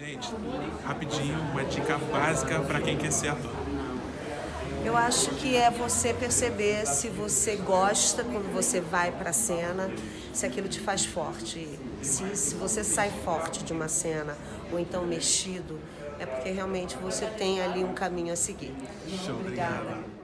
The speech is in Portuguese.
Gente, rapidinho, uma dica básica para quem quer ser ator. Eu acho que é você perceber se você gosta quando você vai para a cena, se aquilo te faz forte. Se, se você sai forte de uma cena ou então mexido, é porque realmente você tem ali um caminho a seguir. Show, Obrigada.